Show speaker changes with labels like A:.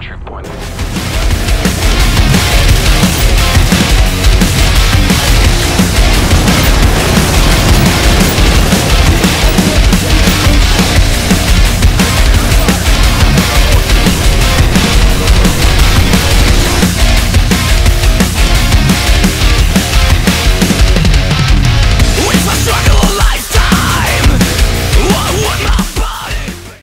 A: Troop